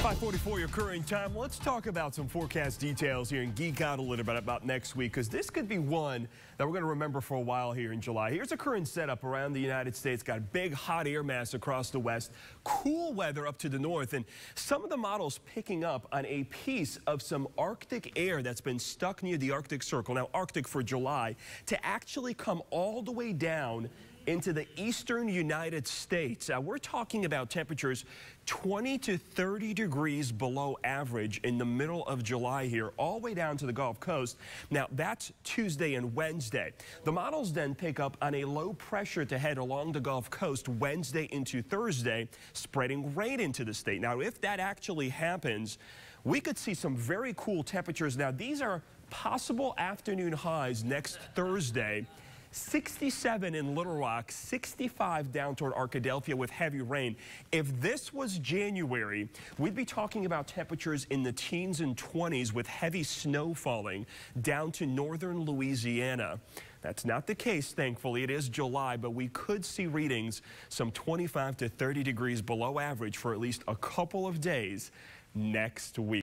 544 your current time. Let's talk about some forecast details here and geek out a little bit about next week because this could be one that we're going to remember for a while here in July. Here's a current setup around the United States. Got big hot air mass across the west, cool weather up to the north, and some of the models picking up on a piece of some Arctic air that's been stuck near the Arctic Circle, now Arctic for July, to actually come all the way down into the eastern United States. Uh, we're talking about temperatures 20 to 30 degrees below average in the middle of July here, all the way down to the Gulf Coast. Now, that's Tuesday and Wednesday. The models then pick up on a low pressure to head along the Gulf Coast Wednesday into Thursday, spreading rain into the state. Now, if that actually happens, we could see some very cool temperatures. Now, these are possible afternoon highs next Thursday. 67 in Little Rock, 65 down toward Arkadelphia with heavy rain. If this was January, we'd be talking about temperatures in the teens and 20s with heavy snow falling down to northern Louisiana. That's not the case, thankfully. It is July, but we could see readings some 25 to 30 degrees below average for at least a couple of days next week.